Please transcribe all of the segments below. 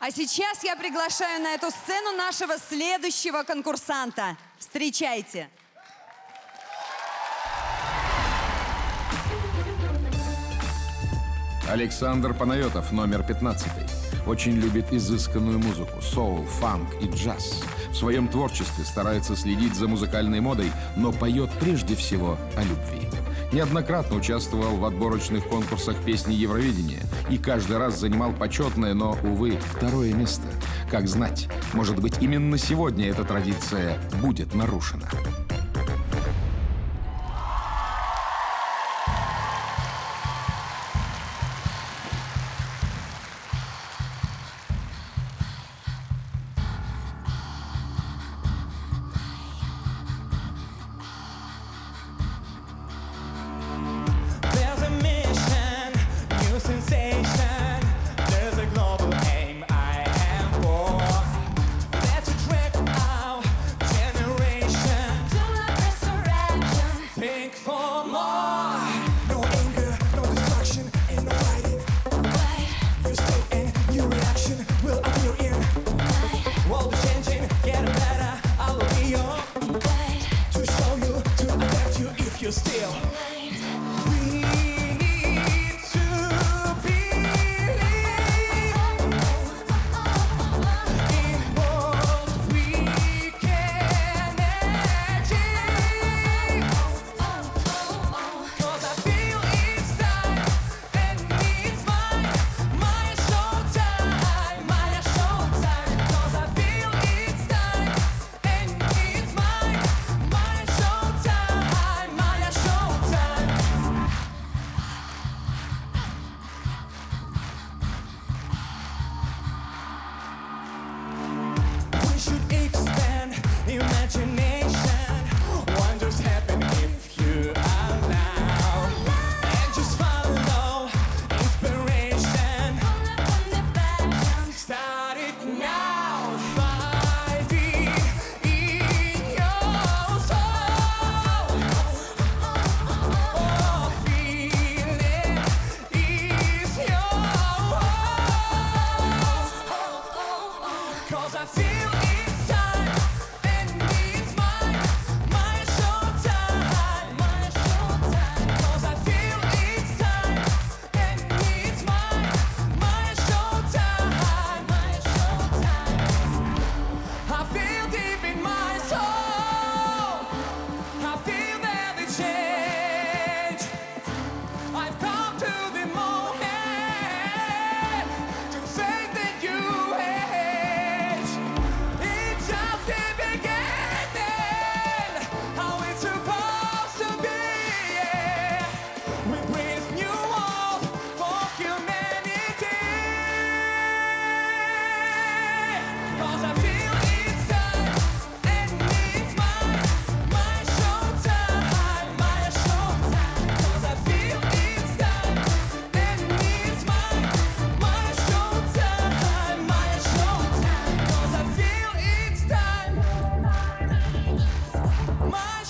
А сейчас я приглашаю на эту сцену нашего следующего конкурсанта. Встречайте. Александр Панайотов, номер 15. Очень любит изысканную музыку, соул, фанк и джаз. В своем творчестве старается следить за музыкальной модой, но поет прежде всего о любви. Неоднократно участвовал в отборочных конкурсах песни Евровидения и каждый раз занимал почетное, но, увы, второе место. Как знать, может быть, именно сегодня эта традиция будет нарушена.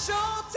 show